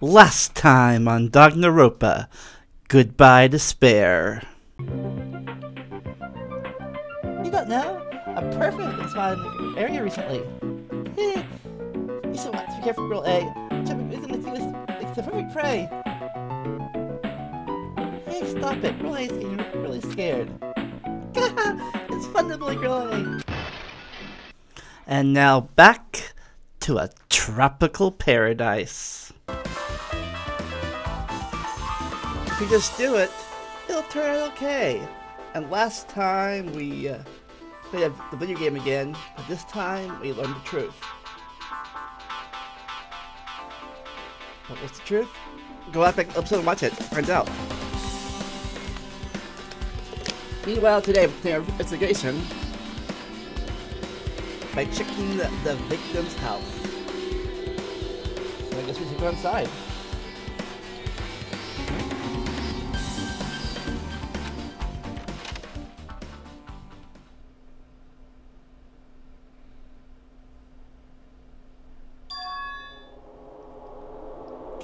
Last time on Danganronpa, Goodbye Despair. You don't know? A perfect been spotted in the area recently. you so much to be careful, girl A. Isn't like it's the perfect prey. Hey, stop it. Girl A is getting really scared. it's fun to bully Girl A. And now back to a tropical paradise. You just do it, it'll turn out okay. And last time we uh, played the video game again, but this time we learned the truth. What was the truth? Go back to episode and watch it. Find out. Meanwhile, today we're our investigation by checking the, the victim's house. So I guess we should go inside.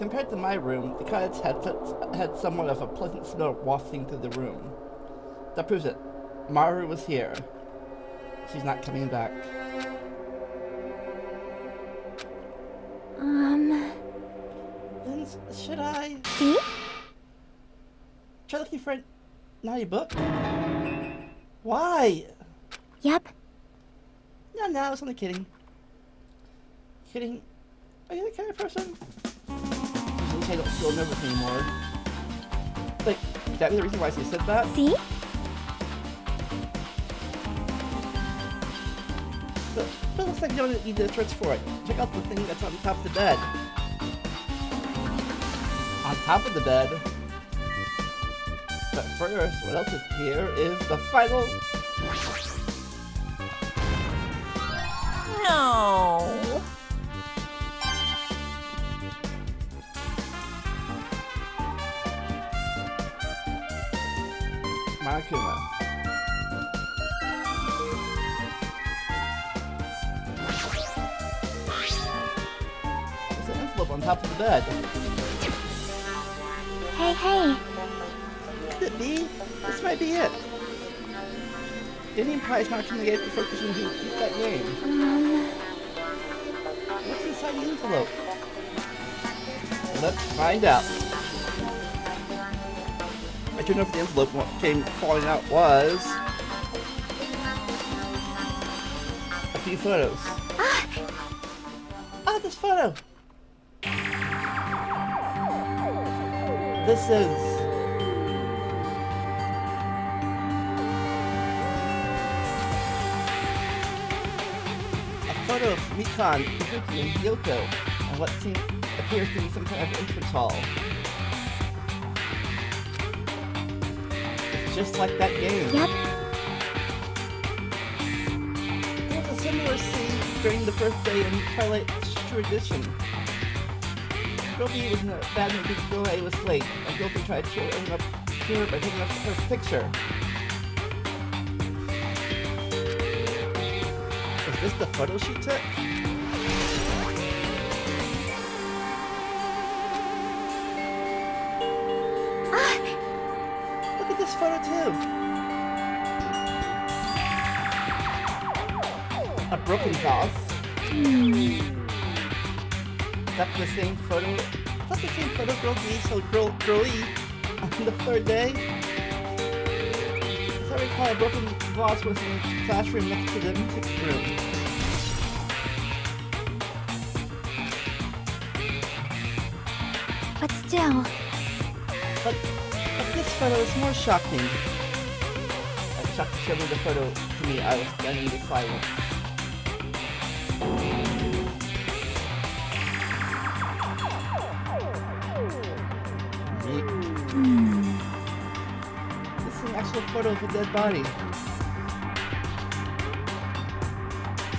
Compared to my room, the cottage had, had somewhat of a pleasant smell wafting through the room. That proves it. Mahiru was here. She's not coming back. Um. Then should I See? try looking for a naughty book? Why? Yep. No, no, I was only kidding. Kidding. Are you the kind of person? I don't feel nervous anymore. Like, is that the reason why she said that? See? But, but it looks like you don't need the search for it. Check out the thing that's on top of the bed. On top of the bed. But first, what else is here is the final. No. Monokuma. There's an envelope on top of the bed. Hey, hey. Could it be? This might be it. Indian Prize gave the first person who beat that game. Um. What's inside the envelope? Let's find out. I don't know if the envelope what came falling out was a few photos. Ah, this photo. This is a photo of Mikan, Ibuki, and Yoko and what seems appears to be some kind of entrance hall. Just like that game. Yep. There was a similar scene during the birthday in Twilight Tradition. Gobi was in a bad mood because Girl was late, and Gobi tried to everyone up to her by taking up her picture. Is this the photo she took? A broken vase. Is hmm. that the same photo? Is that the same photo girl B so girl girl E on the third day? As I recall, a broken vase was in the classroom next to the music room. But still. But, but this photo is more shocking. I'm shocked to show me the photo to me. I was standing in silence. Photo of a dead body.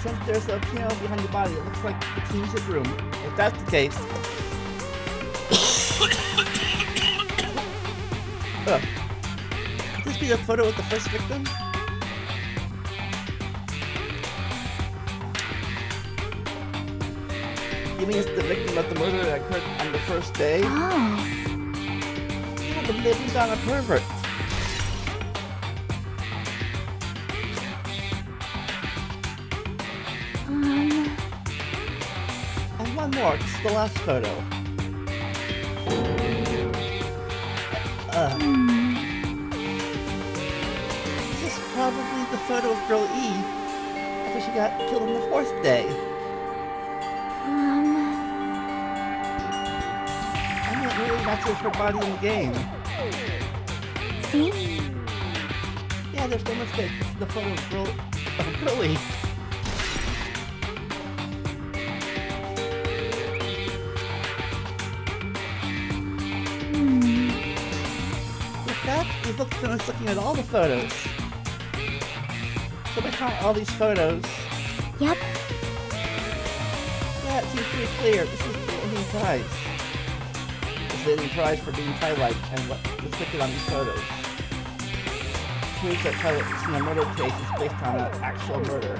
Since there's a piano behind the body, it looks like it's a music room. If that's the case. Ugh. Could this be a photo of the first victim? Amy is the victim of the murder that occurred on the first day. Oh. Yeah, they moved on a pervert. And one more, this is the last photo. Uh, this is probably the photo of girl E after she got killed on the fourth day. Um. I mean, it really matches her body in the game. See? Yeah, there's no mistake. This is the photo of girl, of girl E. finished looking at all the photos. So we count all these photos. Yep. Yeah, it seems pretty clear. This is the ending prize. This is the prize for being Twilight and what was depicted on these photos. Proves that Twilight's in a murder case is based on an actual murder.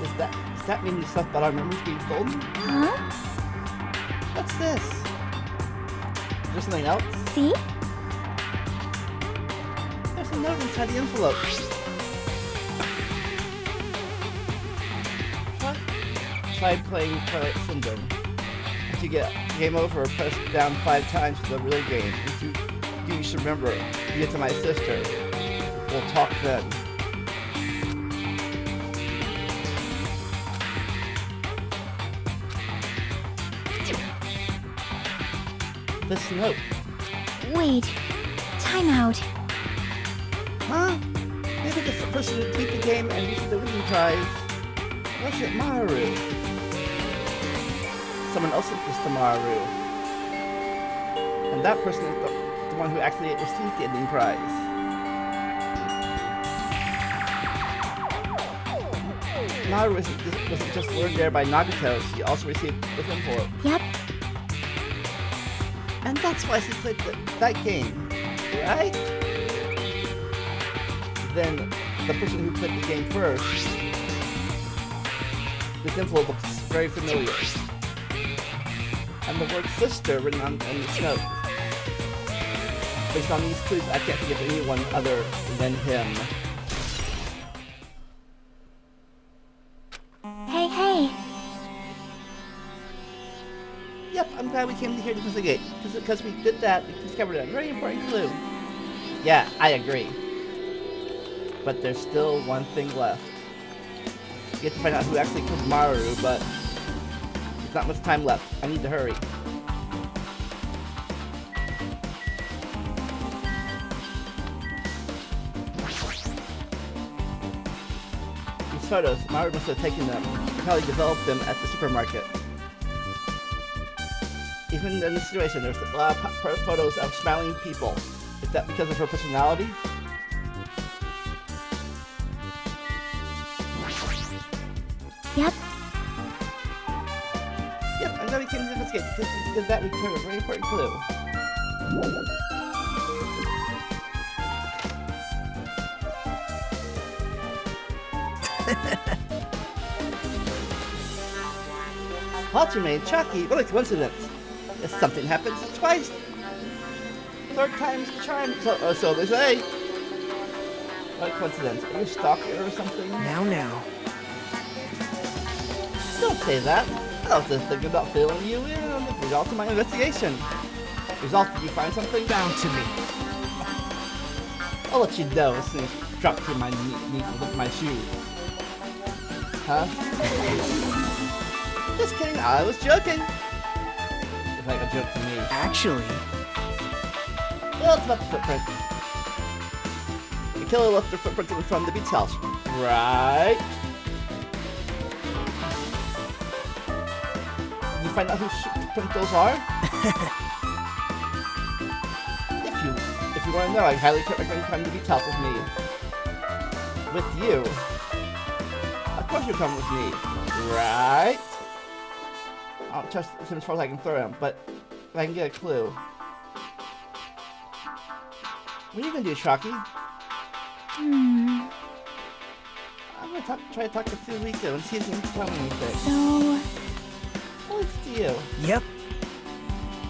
Does that does that mean these stuff about our memories being golden? Huh? What's this? Is there something else? See? Note inside the envelope. What? Try playing Twilight Syndrome. If you get game over, press down five times for the real game. If you you should remember, give it to my sister. We'll talk then. This note. Wait. Time out. The winning prize wasn't Mahiru. Someone else sent this to Mahiru. And that person is the, the one who actually received the ending prize. Mahiru wasn't just, wasn't just lured there by Nagito, she also received this envelope. Yep. And that's why she played the, that game, right? Then the person who played the game first, this envelope looks very familiar. And the word sister written on, on this note. Based on these clues, I can't think of anyone other than him. Hey, hey. Yep, I'm glad we came here to investigate. Because we did that, we discovered a very important clue. Yeah, I agree. But there's still one thing left. Have to find out who actually killed Mahiru, but there's not much time left. I need to hurry. These photos, Mahiru must have taken them. She probably developed them at the supermarket even in this situation, there's a lot of photos of smiling people. Is that because of her personality? Yep. Yep, I'm glad we came to investigate because because that we returned a very important clue. Ultimate Chucky, what a coincidence! If something happens twice, third time's the charm, so, uh, so they say. What a coincidence. Are you stalker or something? Now, now. Say that. I was just thinking about filling you in on the results of my investigation. Result, did you find something? Bound to me. I'll let you know as soon as you drop to my knee, knee and look at my shoes. Huh? Just kidding, I was joking. It's like a joke to me. Actually, Well, it's about the footprints. The killer left their footprint from the beach house, right? You find out whose footprint those are? if you if you want to know, I highly recommend you come to the beach house with me. With you. Of course you come with me, right? I don't trust him as far as I can throw him, but if I can get a clue. What are you gonna do, Shocky? Hmm. I'm gonna gonna talk, try to talk to Filico and see if he can tell me anything. So, To you. Yep.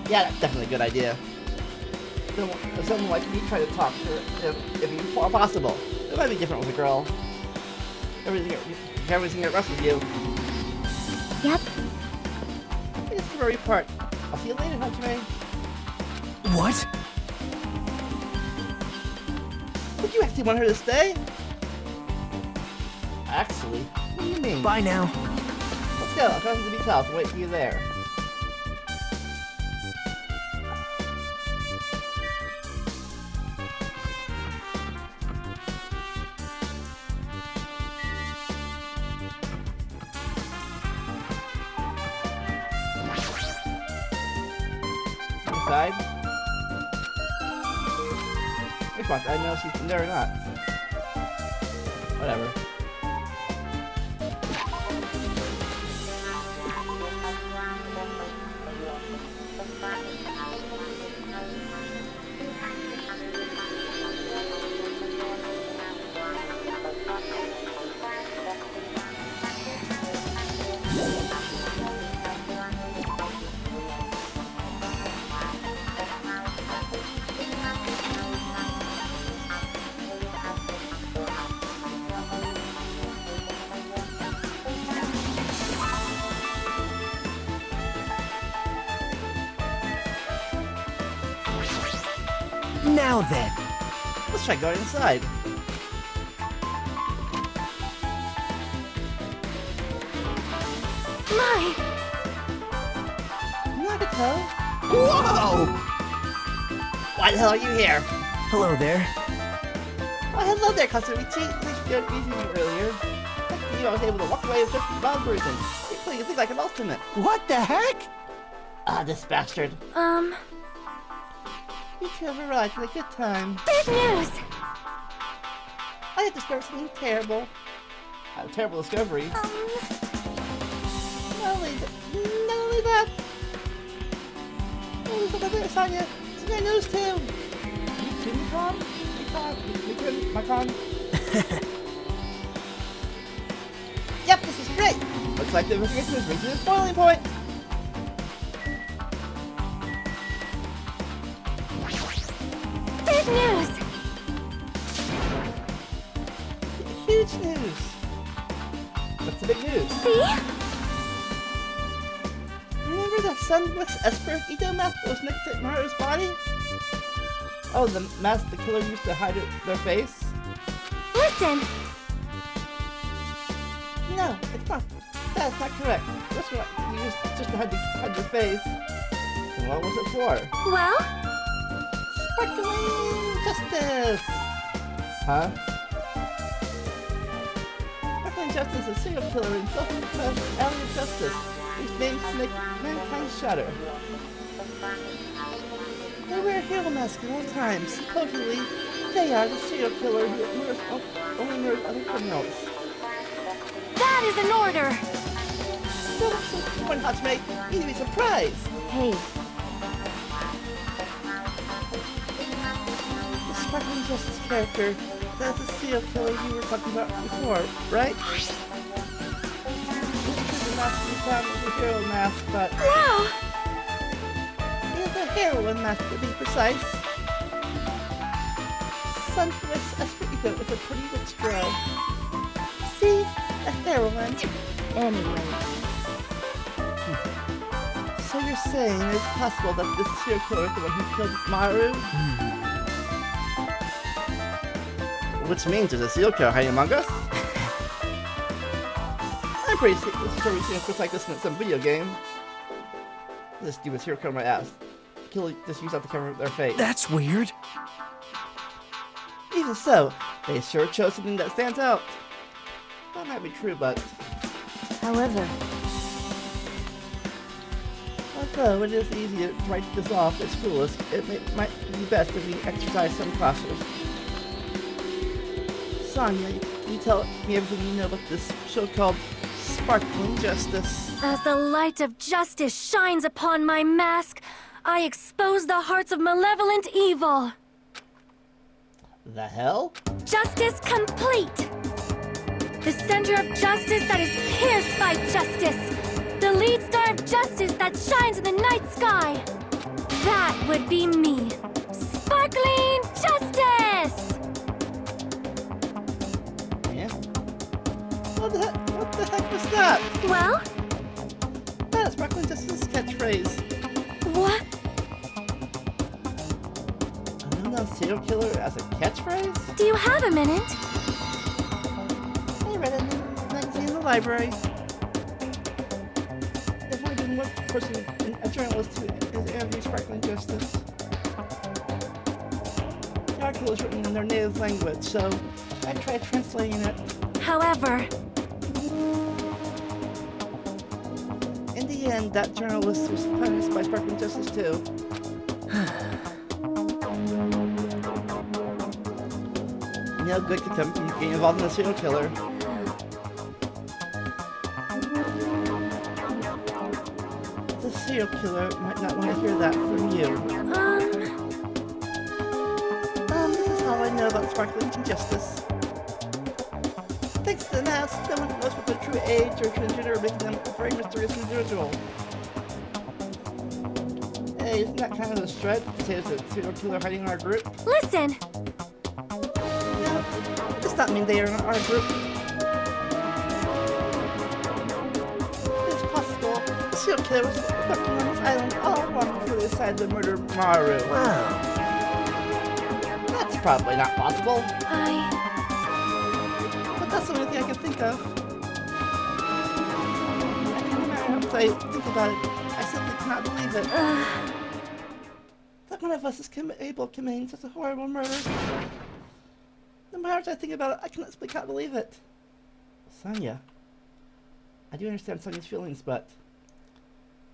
Yeah, that's definitely a good idea. Someone, someone like me try to talk to her if, if you are possible. It might be different with a girl. Everything, can get everything that rushes you. yep. It's the very part. I'll see you later, Hajime. What? Would you actually want her to stay? Actually, what do you mean? Bye now. Let's go. I'll to the beach house and wait for you there. Inside? Response, I know she's there or not. Let's try going inside. My, Nagito? Whoa! Why the hell are you here? Hello there. Oh, hello there, Katsumichi. Thanks for good meeting me earlier. Thank you, I was able to walk away with just one person. You're playing a thing like an ultimate. What the heck? Ah, this bastard. um, You two have arrived at a good time. big news! I have discovered something terrible. A terrible discovery. Um, Not only, th not only that. Oh, there's another Sonia. It's my news too. You too, Mikan? Mikan? Mikan? Mikan? yep, this is great. Looks like the investigation is reaching its boiling point. See? Remember that sunless Esper Ito mask that was next to Mahiru's body? Oh, the mask the killer used to hide it, their face? Listen! No, it's not. That's not correct. That's what you used just to hide, the, hide your face. And what was it for? Well, Sparkling Justice! Huh? Justice is a serial killer and self-professed alley of justice, whose names make mankind shudder. They wear hero masks at all times. Supposedly, they are the serial killer who murders, only murders other criminals. that is an order! Look so disappointed, You'd be surprised. Hey, The Sparkling Justice character, that's the serial killer you were talking about before, right? This is the hero mask, but wow! it's a heroine mask to be precise. Sunless Esperito is a pretty rich girl. See? A heroine. Anyway, So you're saying it's possible that this serial killer is the one who killed Mahiru? Hmm. Which means there's a serial killer hiding among us? I'm pretty su- sure we've seen a twist like this in some video game. This stupid serial killer my ass. Kill just use that to cover their face. That's weird. Even so, they sure chose something that stands out. That might be true, but however, although it is easy to write this off as foolish, it may, might be best if we exercise some caution. Sonia, you tell me everything you know about this show called Sparkling Justice? as the light of justice shines upon my mask, I expose the hearts of malevolent evil. The hell? Justice complete! The center of justice that is pierced by justice. The lead star of justice that shines in the night sky. That would be me. Sparkling Justice! What the heck? What the heck was that? Well, That's Sparkling Justice's catchphrase. what? A known serial killer as a catchphrase? Do you have a minute? I read it in the magazine in the library. There's only been one person, a journalist, who has interviewed Sparkling Justice. The article is written in their native language, so I tried translating it. However, End, that journalist was punished by Sparkling Justice too. no good could come from getting involved in a serial killer. The serial killer might not want to hear that from you. um, Um, this is all I know about Sparkling Justice. Thanks to the mask, no knows what their true age or transgender making them a very mysterious individual. Hey, isn't that kind of a stretch to say there's a serial killer hiding in our group? listen. No, does not mean they are in our group. It's possible the serial killer was lurking on this island all along before they decided to murder Mahiru. Wow. That's probably not possible. I. The only thing I can think of. Matter how much I think about it, I simply cannot believe it. That one of us is able of committing such a horrible murder. No matter how I think about it, I cannot simply can't believe it. Sonia. I do understand Sonia's feelings, but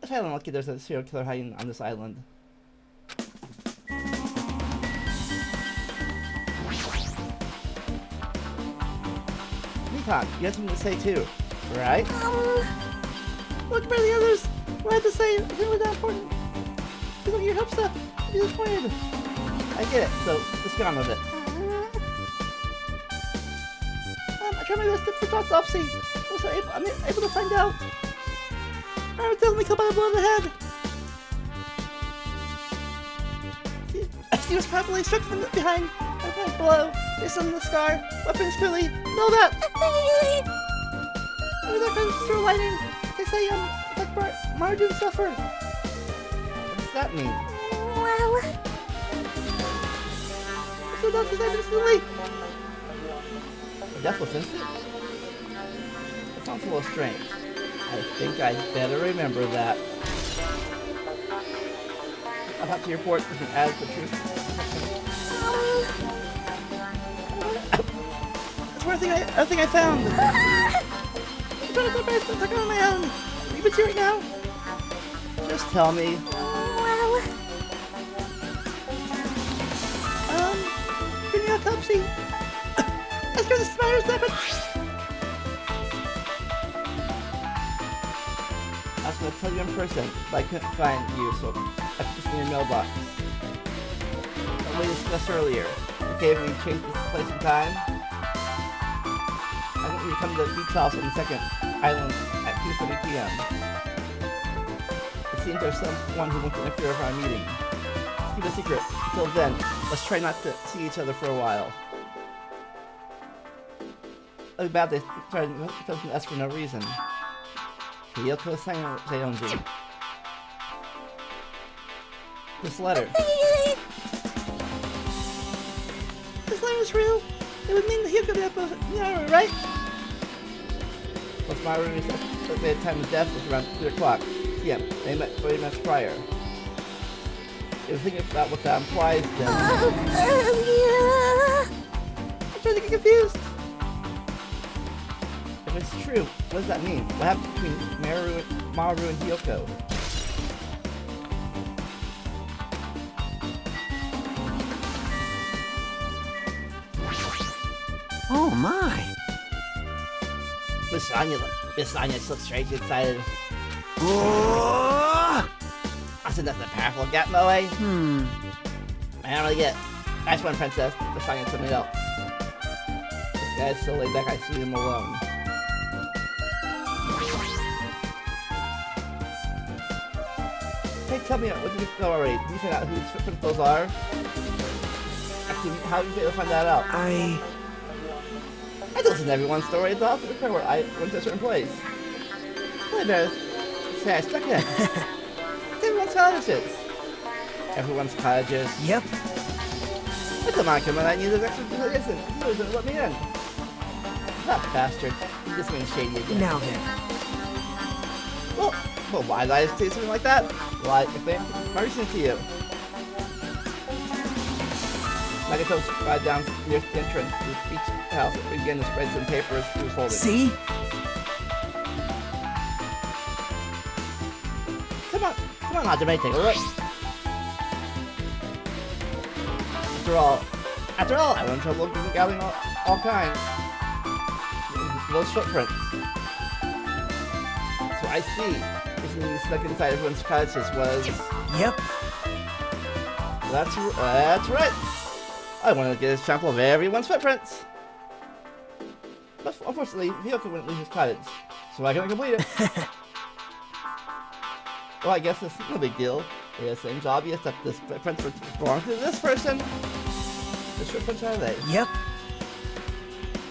if I don't lucky there's a serial killer hiding on this island. Nikon, you have something to say too, right? um, Look for the others. What I have to say is really that important. You look at your hopes up. You're disappointed. I get it, so let's get on with it. Um, I tried my best to off, see. I was able, I'm able to find out. I was telling me killed by a blow to the head. She was probably struck from behind by a blow. Based on the scar, weapons clearly know that. Maybe that goes through lightning. They say, um, like Mar Mara didn't suffer. What does that mean? well, So that's the evidence instantly. A death was instant? That sounds a little strange. I think I'd better remember that. I'll have to report if it adds the truth. That's one thing I, other thing I found. I'm trying to do my best to take it on my own. Are you busy right now? Just tell me. well, Um, give me autopsy. Let's go to the spider's weapon. I was gonna tell you in person, but I couldn't find you, so I put this in your mailbox. We discussed earlier, okay, if we change this place and time, come to the beach house on the second island at 2.30 p.m. It seems there's someone who wants to interfere with our meeting. Keep a secret. Until then, let's try not to see each other for a while. Be bad they tried to to us for no reason. Hiyoko Saionji. This letter. This letter is real. It would mean that he could have a Miaru, right? Plus my room said the time of death was around 3 o'clock p.m. They met 30 minutes prior. If you think about what that implies, then uh, I'm trying to get confused. If it's true, what does that mean? What happened between Mahiru, Mahiru and Hiyoko? Oh my. Miss Anya, Miss Anya's so strange excited. Oh! I said that's a powerful gap, Moe. Hmm. I don't really get it. That's one princess, Anya's something else. Guy's so laid back, I see him alone. Hey, tell me, what did you know already? Did you find out whose footprints those are? Actually, how did you able to find that out? I... Listen everyone's story. It's often the where I went to a certain place. Really better say I stuck in. It's everyone's cottages. Everyone's cottages. Yep. But come on, come on, I need an extra listen. He doesn't let me in. That bastard. Just being shady again. Now then. Well, well, why did I say something like that? Well, I think my reason to you. Nagito right down near the entrance to the beach house and began to spread some papers he was holding. See? Come on, come on, Hajime, take a look. After all, after all, I went in trouble looking gathering all, all kinds. Those footprints. So I see. This thing stuck inside everyone's cottages was. Yep. That's that's right. I want to get a sample of everyone's footprints. Unfortunately, Hiyoko wouldn't leave his cottage, so I couldn't complete it. well, I guess it's no big deal. It seems obvious that this footprints belong to this person. Which footprints are they? Yep.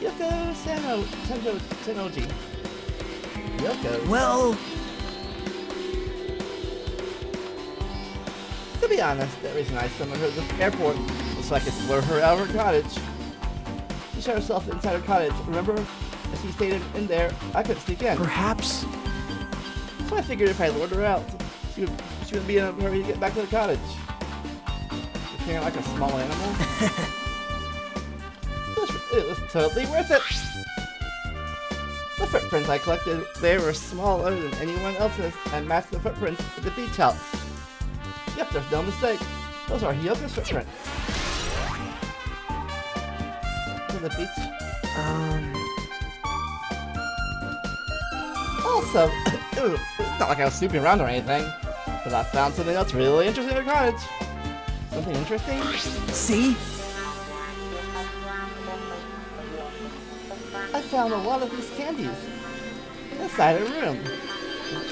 Yoko Sano, Tenjo, Senoji. Yoko. Well, To be honest, the reason I summoned her to the airport was so I could lure her out of her cottage. She shut herself inside her cottage, remember? As she stayed in, in there, I couldn't sneak in. perhaps... So I figured if I lured her out, she would she would be in a hurry to get back to the cottage. Appearing like a small animal. it, was, totally worth it. The footprints I collected, they were smaller than anyone else's and matched the footprints at the beach house. Yep, there's no mistake. Those are Hiyoko's footprints. To the beach. Um... Also, it was, it's not like I was snooping around or anything, but I found something that's really interesting in her cottage. Something interesting? See? I found a lot of these candies inside her room.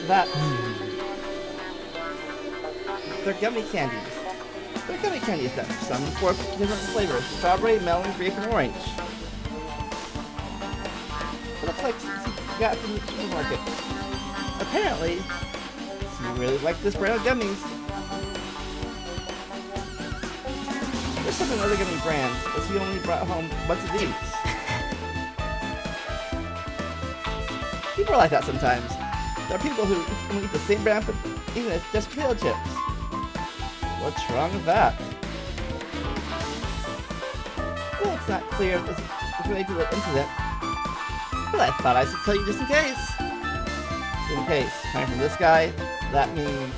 That they're gummy candies. They're gummy candies that some four different flavors: strawberry, melon, grape, and orange. Got from the supermarket. Apparently, she really liked this brand of gummies. There's some other gummy brands, but she only brought home a bunch of these. People are like that sometimes. There are people who eat, the same brand, but even it's just potato chips. What's wrong with that? Well, it's not clear if this is related to the incident, but I thought I should tell you just in case. In case, coming from this guy, that means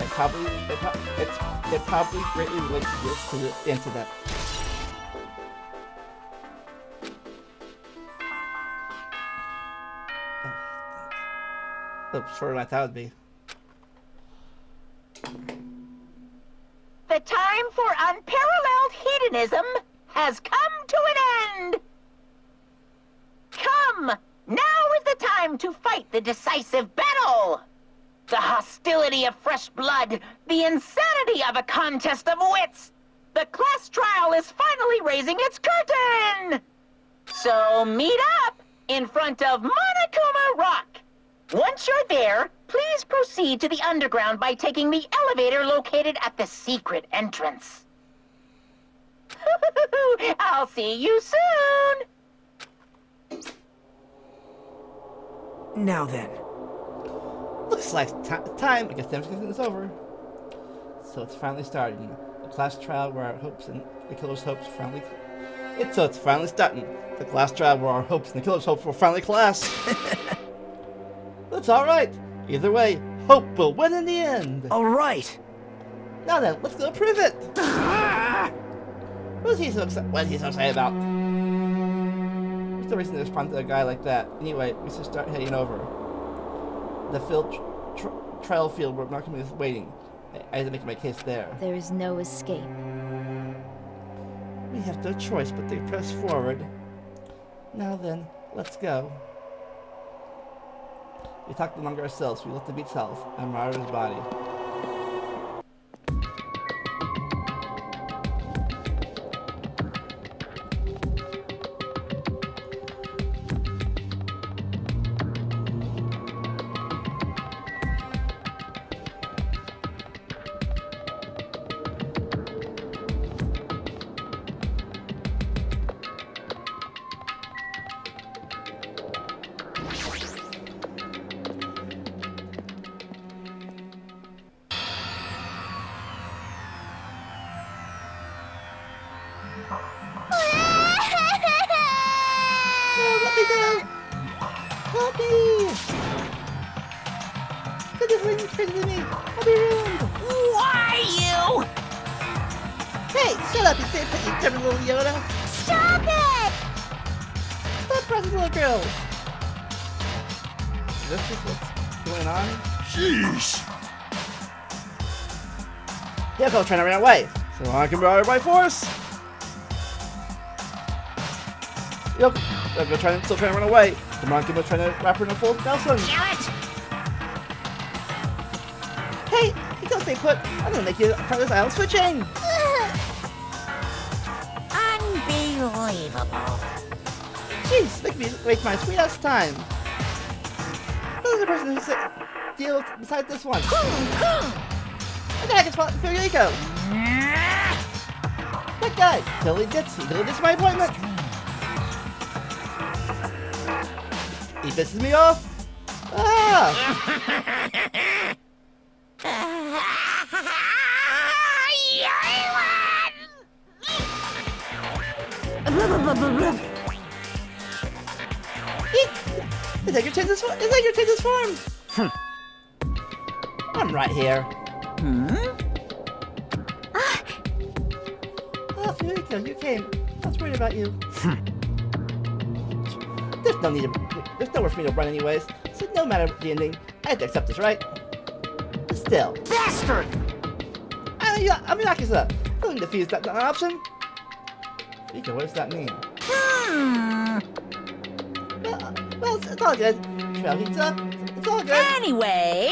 it probably it, it's, it probably greatly relates to this incident. Oh, shorter than I thought it would be. The time for unparalleled hedonism has come to an end. Come, now is the time to fight the decisive battle. The hostility of fresh blood, the insanity of a contest of wits. The class trial is finally raising its curtain. So meet up in front of Monokuma Rock. Once you're there, please proceed to the underground by taking the elevator located at the secret entrance. I'll see you soon! Now then. Looks like time. I guess the is over. So it's finally starting. The class trial where our hopes and the killer's hopes finally. It's so it's finally starting. The class trial where our hopes and the killer's hopes will finally clash. That's all right. Either way, hope will win in the end. All right. Now then, let's go prove it. What is he so excited? What is he so excited about? The reason they respond to a guy like that? Anyway, we should start heading over. The field tr- tr- trial field where Malcolm is waiting. I, I had to make my case there. There is no escape. We have no choice but to press forward. Now then, let's go. We talked among ourselves. We looked the beach south and Mario's body. Put, little Yoda! Stop it! Stop pressing little girls! This just what's going on? Sheesh. Yoko trying to run away, so I can ride by force! Yoko, Yoko trying, still trying to run away. The monkey was trying to wrap her in a full Nelson. Damn it! Hey, you don't stay put. I'm gonna make you part of this island switching. Jeez, make me waste my sweet ass time. Who's the person who said deal beside this one? What the heck is Federico? That guy, Billy Ditsy. Billy Ditsy my appointment. He pisses me off. Ah! Is that your changes form? Is that your changes form? I'm right here. Hmm? Ah! Oh, Federico, you came. I was worried about you. there's no need to. There's nowhere for me to run, anyways. So no matter the ending, I have to accept this, right? But still, Bastard! I mean, I mean, Yakuza. Feeling defeated that, that an option. Federico, what does that mean? Hmm. Well, well it's, it's all good. Trail heats up. It's all good. Anyway,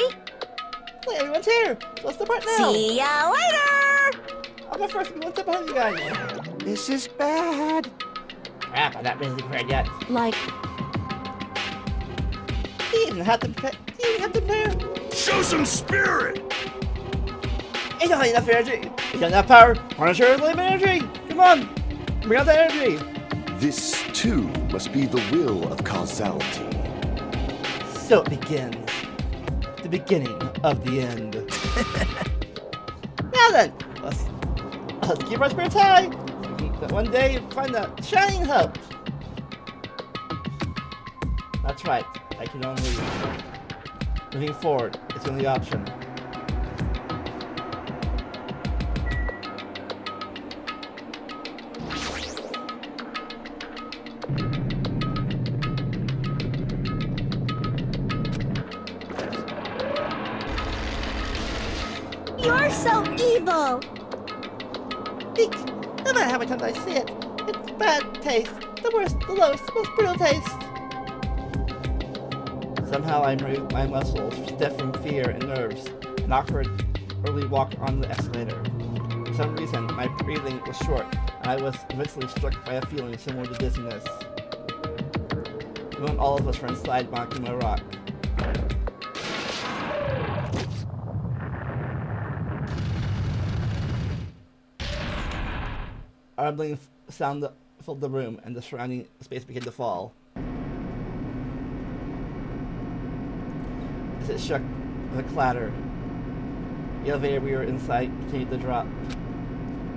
Hey, everyone's here. So what's the part now? see ya later! I'll go first. Be one step behind you guys. This is bad. Crap, I'm not really prepared yet. Like, Do you even have to prepare? Do you even have to prepare? Show some spirit. Ain't not enough energy. You got enough power. Harness your lame energy. Come on. Bring out the energy. This, too, must be the will of causality. So it begins. The beginning of the end. now then, let's, let's keep our spirits high. So we can one day you find the shining hope. That's right. I can only. Moving forward, it's the only option. You're so evil! Eek! No matter how many times I see it, it's bad taste. The worst, the lowest, most brutal taste. Somehow I moved my muscles, stiff from fear and nerves, and awkwardly walked on the escalator. For some reason, my breathing was short, and I was eventually struck by a feeling similar to dizziness. When all of us were inside Makima Rock. Rumbling sound filled the room, and the surrounding space began to fall. As it shook with a clatter, the elevator we were inside continued to drop.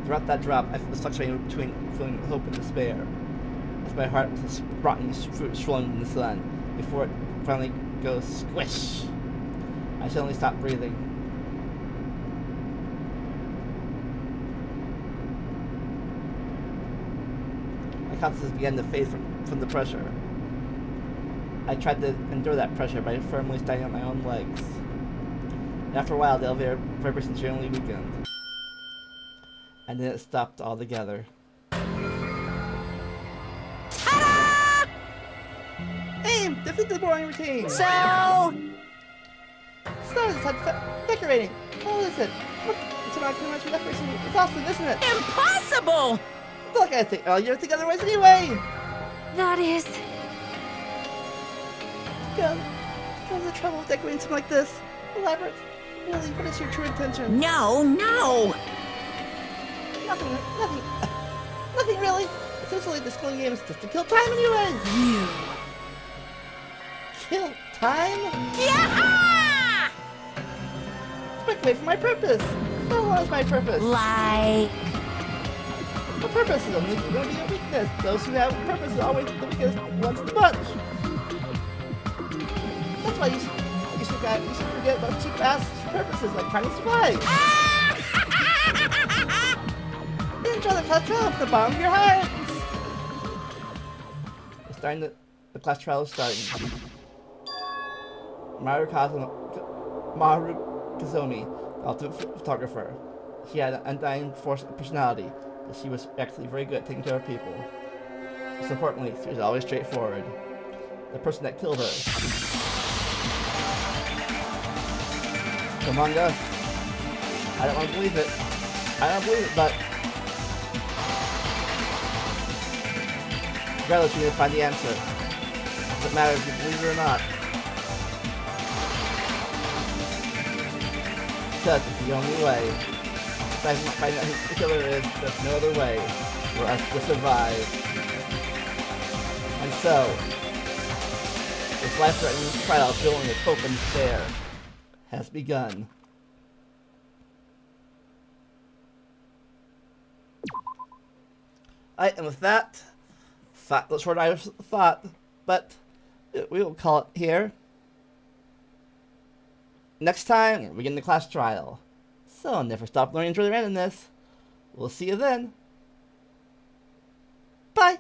Throughout that drop, I was fluctuating between feeling hope and despair, as my heart was a rotten fruit swollen in the sun, before it finally goes squish. I suddenly stopped breathing. collapses began to fade from, from the pressure. I tried to endure that pressure by firmly standing on my own legs. And after a while, the elevator vibrations generally weakened. And then it stopped altogether. Aim! Defeat the boring routine! So... It's not decorating! Oh, listen! Look, it's about too much for decoration. It's awesome, isn't it? Impossible! Look, I think. Oh, you don't think otherwise anyway. That is. Go. Go to the trouble of decorating something like this. Elaborate. Really, what is your true intention? No, no! Nothing. Nothing. Nothing really. Essentially, the schooling game is just to kill time anyway. You. Kill time? Yeah! Break away from my purpose. So was my purpose? Like. The purpose is only going to be a weakness. Those who have purpose are always the weakest ones in the bunch. That's why you, should- you should you should forget about cheap ass purposes like trying to survive. Enjoy the class trial from the bottom of your hearts. We're starting the, the class trial is starting. Mahiru Koizumi, Mahiru Koizumi, the photographer. She had an undying force of personality, but she was actually very good at taking care of people. Most importantly, she was always straightforward. The person that killed her. The manga. I don't want to believe it. I don't believe it, but regardless, we need to find the answer. Doesn't matter if you believe it or not. Because it's the only way. Finding finding out who the killer is, there's no other way for us to survive. And so, this life-threatening trial filled with hope and despair has begun. Alright, and with that, thought, what I thought, but we will call it here. Next time, we begin the class trial. So never stop learning, enjoy the randomness. We'll see you then. Bye!